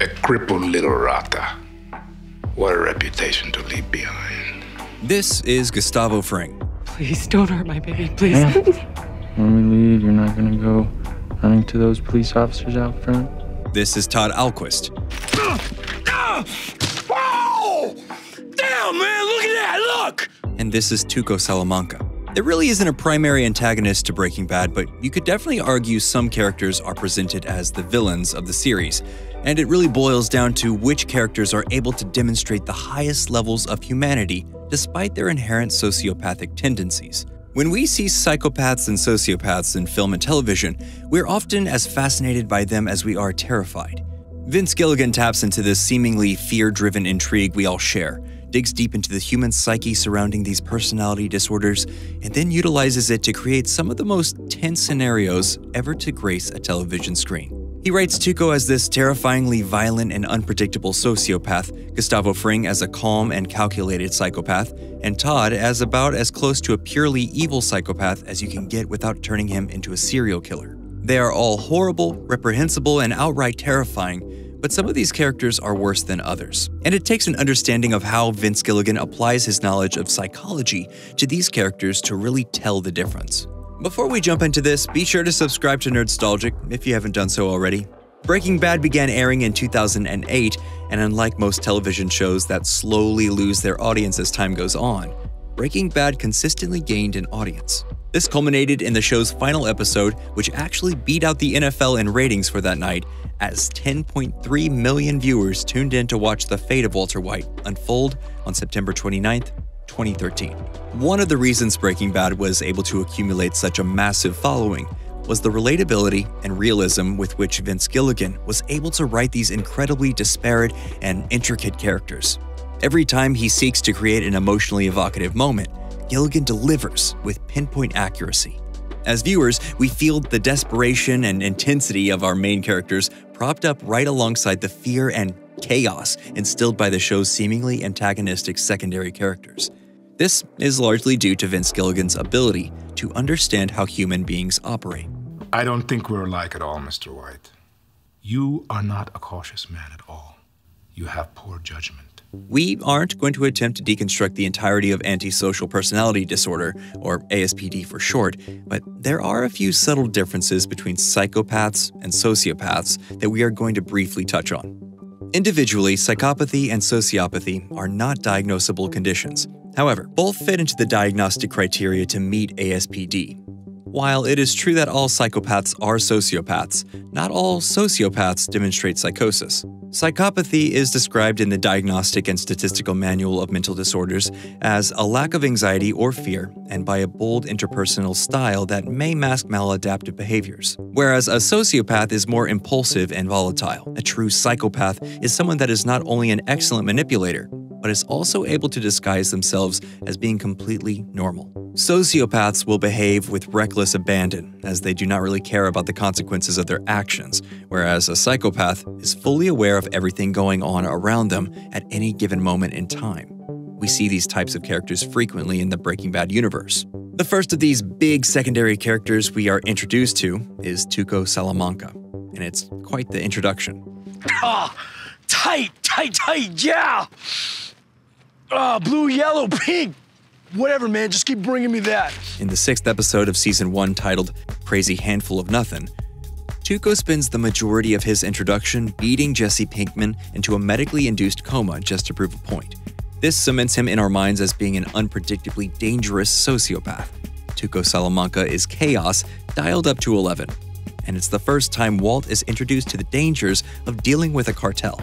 A crippled little rata. What a reputation to leave behind. This is Gustavo Fring. Please don't hurt my baby, please. Yeah. when we leave, you're not gonna go running to those police officers out front? This is Todd Alquist. Oh! Damn, man, look at that, look! And this is Tuco Salamanca. There really isn't a primary antagonist to Breaking Bad, but you could definitely argue some characters are presented as the villains of the series. And it really boils down to which characters are able to demonstrate the highest levels of humanity despite their inherent sociopathic tendencies. When we see psychopaths and sociopaths in film and television, we're often as fascinated by them as we are terrified. Vince Gilligan taps into this seemingly fear driven intrigue we all share, digs deep into the human psyche surrounding these personality disorders, and then utilizes it to create some of the most tense scenarios ever to grace a television screen. He writes Tuco as this terrifyingly violent and unpredictable sociopath, Gustavo Fring as a calm and calculated psychopath, and Todd as about as close to a purely evil psychopath as you can get without turning him into a serial killer. They are all horrible, reprehensible, and outright terrifying, but some of these characters are worse than others. And it takes an understanding of how Vince Gilligan applies his knowledge of psychology to these characters to really tell the difference. Before we jump into this, be sure to subscribe to Nerdstalgic if you haven't done so already. Breaking Bad began airing in 2008, and unlike most television shows that slowly lose their audience as time goes on, Breaking Bad consistently gained an audience. This culminated in the show's final episode, which actually beat out the NFL in ratings for that night, as 10.3 million viewers tuned in to watch the fate of Walter White unfold on September 29th, 2013. One of the reasons Breaking Bad was able to accumulate such a massive following was the relatability and realism with which Vince Gilligan was able to write these incredibly disparate and intricate characters. Every time he seeks to create an emotionally evocative moment, Gilligan delivers with pinpoint accuracy. As viewers, we feel the desperation and intensity of our main characters propped up right alongside the fear and chaos instilled by the show's seemingly antagonistic secondary characters. This is largely due to Vince Gilligan's ability to understand how human beings operate. I don't think we're alike at all, Mr. White. You are not a cautious man at all. You have poor judgment. We aren't going to attempt to deconstruct the entirety of antisocial personality disorder, or ASPD for short, but there are a few subtle differences between psychopaths and sociopaths that we are going to briefly touch on. Individually, psychopathy and sociopathy are not diagnosable conditions. However, both fit into the diagnostic criteria to meet ASPD. While it is true that all psychopaths are sociopaths, not all sociopaths demonstrate psychosis. Psychopathy is described in the Diagnostic and Statistical Manual of Mental Disorders as a lack of anxiety or fear and by a bold interpersonal style that may mask maladaptive behaviors. Whereas a sociopath is more impulsive and volatile. A true psychopath is someone that is not only an excellent manipulator, but is also able to disguise themselves as being completely normal. Sociopaths will behave with reckless abandon, as they do not really care about the consequences of their actions, whereas a psychopath is fully aware of everything going on around them at any given moment in time. We see these types of characters frequently in the Breaking Bad universe. The first of these big secondary characters we are introduced to is Tuco Salamanca, and it's quite the introduction. Ah, tight, tight, tight, yeah! Ah, blue, yellow, pink. Whatever, man, just keep bringing me that. In the sixth episode of season one titled Crazy Handful of Nothing, Tuco spends the majority of his introduction beating Jesse Pinkman into a medically induced coma just to prove a point. This cements him in our minds as being an unpredictably dangerous sociopath. Tuco Salamanca is chaos dialed up to 11, and it's the first time Walt is introduced to the dangers of dealing with a cartel.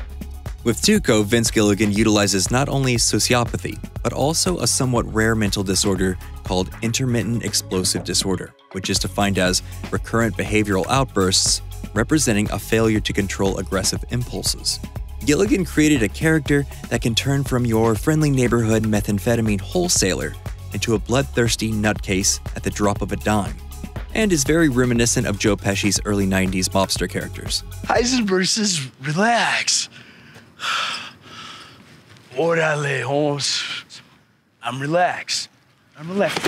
With Tuco, Vince Gilligan utilizes not only sociopathy, but also a somewhat rare mental disorder called intermittent explosive disorder, which is defined as recurrent behavioral outbursts representing a failure to control aggressive impulses. Gilligan created a character that can turn from your friendly neighborhood methamphetamine wholesaler into a bloodthirsty nutcase at the drop of a dime, and is very reminiscent of Joe Pesci's early 90s mobster characters. Heisenberg says, relax. Orale, Holmes. I'm relaxed. I'm relaxed.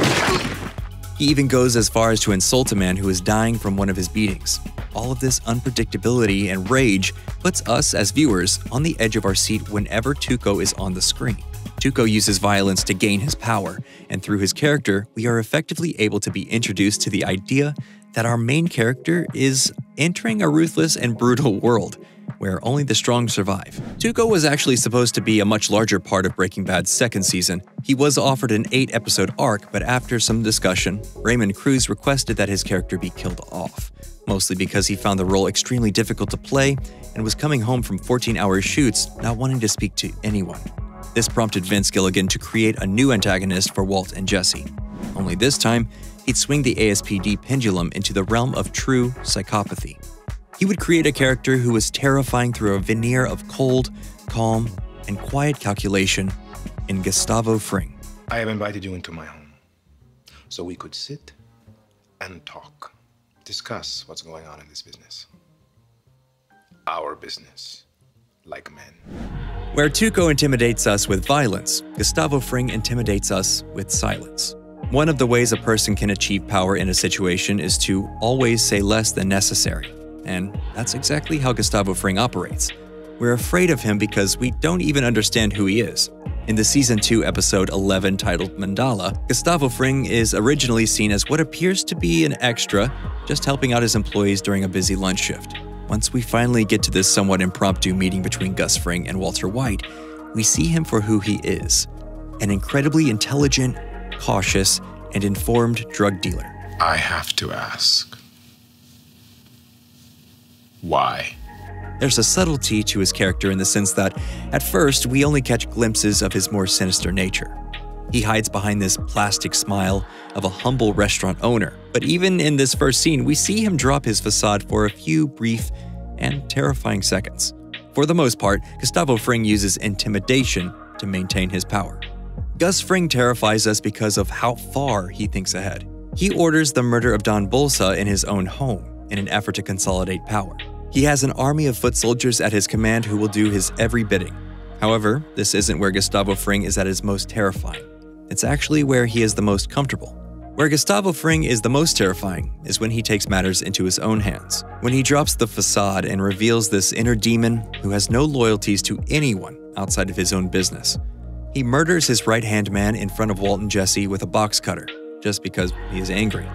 He even goes as far as to insult a man who is dying from one of his beatings. All of this unpredictability and rage puts us as viewers on the edge of our seat whenever Tuco is on the screen. Tuco uses violence to gain his power, and through his character, we are effectively able to be introduced to the idea that our main character is entering a ruthless and brutal world where only the strong survive. Tuco was actually supposed to be a much larger part of Breaking Bad's second season. He was offered an eight episode arc, but after some discussion, Raymond Cruz requested that his character be killed off, mostly because he found the role extremely difficult to play and was coming home from 14 hour shoots not wanting to speak to anyone. This prompted Vince Gilligan to create a new antagonist for Walt and Jesse. Only this time, he'd swing the ASPD pendulum into the realm of true psychopathy. He would create a character who was terrifying through a veneer of cold, calm, and quiet calculation in Gustavo Fring. I have invited you into my home so we could sit and talk, discuss what's going on in this business. Our business, like men. Where Tuco intimidates us with violence, Gustavo Fring intimidates us with silence. One of the ways a person can achieve power in a situation is to always say less than necessary. And that's exactly how Gustavo Fring operates. We're afraid of him because we don't even understand who he is. In the season 2 episode 11 titled Mandala, Gustavo Fring is originally seen as what appears to be an extra, just helping out his employees during a busy lunch shift. Once we finally get to this somewhat impromptu meeting between Gus Fring and Walter White, we see him for who he is an incredibly intelligent, cautious, and informed drug dealer. I have to ask why? There's a subtlety to his character in the sense that, at first, we only catch glimpses of his more sinister nature. He hides behind this plastic smile of a humble restaurant owner, but even in this first scene, we see him drop his facade for a few brief and terrifying seconds. For the most part, Gustavo Fring uses intimidation to maintain his power. Gus Fring terrifies us because of how far he thinks ahead. He orders the murder of Don Bolsa in his own home in an effort to consolidate power. He has an army of foot soldiers at his command who will do his every bidding. However, this isn't where Gustavo Fring is at his most terrifying. It's actually where he is the most comfortable. Where Gustavo Fring is the most terrifying is when he takes matters into his own hands. When he drops the facade and reveals this inner demon who has no loyalties to anyone outside of his own business. He murders his right hand man in front of Walt and Jesse with a box cutter, just because he is angry.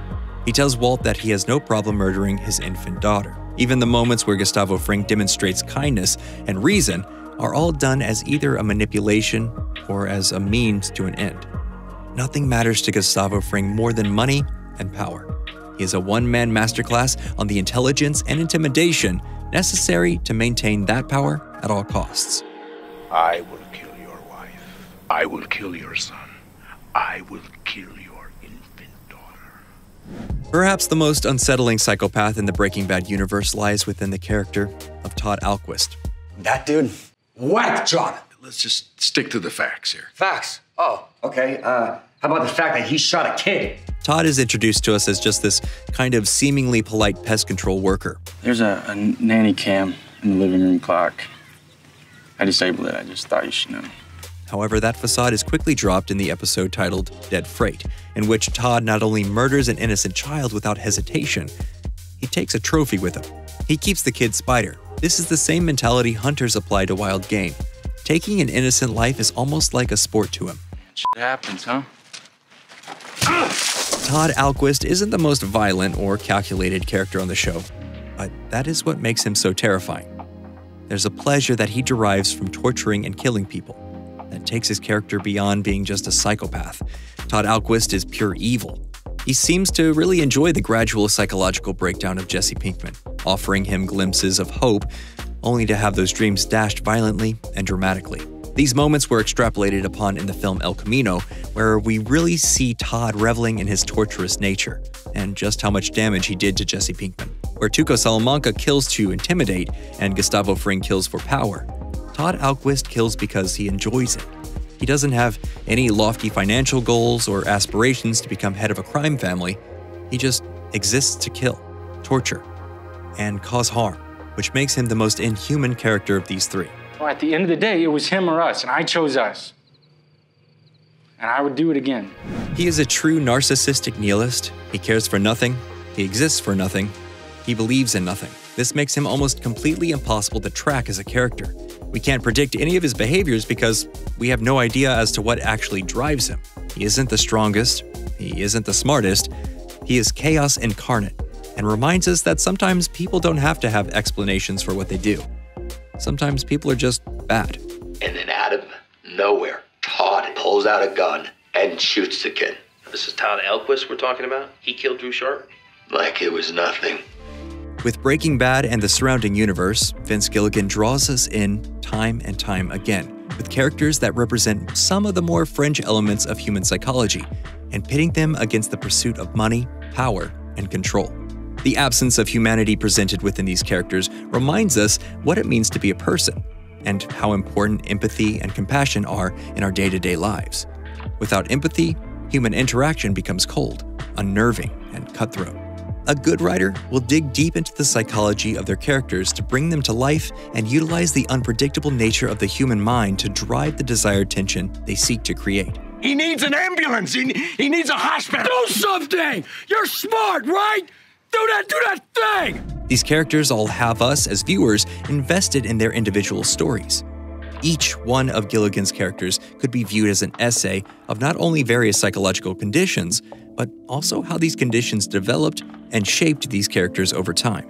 He tells Walt that he has no problem murdering his infant daughter. Even the moments where Gustavo Fring demonstrates kindness and reason are all done as either a manipulation or as a means to an end. Nothing matters to Gustavo Fring more than money and power. He is a one man masterclass on the intelligence and intimidation necessary to maintain that power at all costs. I will kill your wife. I will kill your son. I will kill Perhaps the most unsettling psychopath in the Breaking Bad universe lies within the character of Todd Alquist. That dude? Whack job! Let's just stick to the facts here. Facts? Oh, okay. Uh, how about the fact that he shot a kid? Todd is introduced to us as just this kind of seemingly polite pest control worker. There's a, a nanny cam in the living room clock. I disabled it. I just thought you should know. However, that facade is quickly dropped in the episode titled Dead Freight, in which Todd not only murders an innocent child without hesitation, he takes a trophy with him. He keeps the kid Spider. This is the same mentality hunters apply to wild game. Taking an innocent life is almost like a sport to him. Shit happens, huh? Todd Alquist isn't the most violent or calculated character on the show, but that is what makes him so terrifying. There's a pleasure that he derives from torturing and killing people that takes his character beyond being just a psychopath. Todd Alquist is pure evil. He seems to really enjoy the gradual psychological breakdown of Jesse Pinkman, offering him glimpses of hope, only to have those dreams dashed violently and dramatically. These moments were extrapolated upon in the film El Camino, where we really see Todd reveling in his torturous nature and just how much damage he did to Jesse Pinkman. Where Tuco Salamanca kills to intimidate and Gustavo Fring kills for power, Todd Alquist kills because he enjoys it. He doesn't have any lofty financial goals or aspirations to become head of a crime family. He just exists to kill, torture, and cause harm, which makes him the most inhuman character of these three. Well, at the end of the day, it was him or us, and I chose us. and I would do it again. He is a true narcissistic nihilist. He cares for nothing. He exists for nothing. He believes in nothing. This makes him almost completely impossible to track as a character. We can't predict any of his behaviors because we have no idea as to what actually drives him. He isn't the strongest. He isn't the smartest. He is chaos incarnate and reminds us that sometimes people don't have to have explanations for what they do. Sometimes people are just bad. And then out of nowhere, Todd pulls out a gun and shoots the kid. This is Todd Alquist we're talking about? He killed Drew Sharp? Like it was nothing. With Breaking Bad and the surrounding universe, Vince Gilligan draws us in time and time again with characters that represent some of the more fringe elements of human psychology and pitting them against the pursuit of money, power, and control. The absence of humanity presented within these characters reminds us what it means to be a person and how important empathy and compassion are in our day to day lives. Without empathy, human interaction becomes cold, unnerving, and cutthroat. A good writer will dig deep into the psychology of their characters to bring them to life and utilize the unpredictable nature of the human mind to drive the desired tension they seek to create. He needs an ambulance. He, he needs a hospital. Do something. You're smart, right? Do that, do that thing. These characters all have us, as viewers, invested in their individual stories. Each one of Gilligan's characters could be viewed as an essay of not only various psychological conditions, but also how these conditions developed and shaped these characters over time.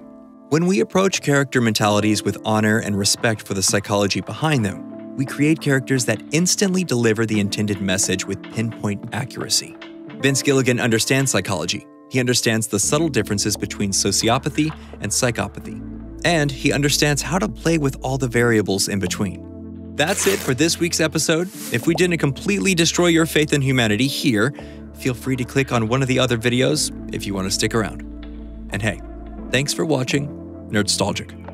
When we approach character mentalities with honor and respect for the psychology behind them, we create characters that instantly deliver the intended message with pinpoint accuracy. Vince Gilligan understands psychology. He understands the subtle differences between sociopathy and psychopathy. And he understands how to play with all the variables in between. That's it for this week's episode. If we didn't completely destroy your faith in humanity here, feel free to click on one of the other videos if you want to stick around. And hey, thanks for watching Nerdstalgic.